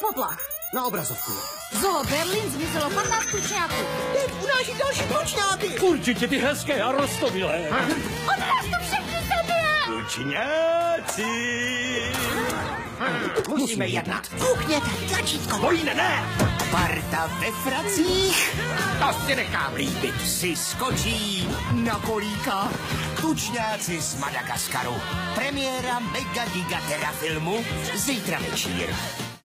poplach. Na obrazovku. Zoo Berlin zmizelo 15 tučňáků. Teď unáší další tučňáky. Určitě ty hezké a rostovilé. On nás všechny zabije! Tučňáci. Musíme jednat. Kuchněte, tlačítko. Vojne, ne! Parta ve fracích. To si nechám líbit. Si skočí na kolíka. Tučňáci z Madagaskaru. Premiéra Mega Gigatera filmu zítra večír.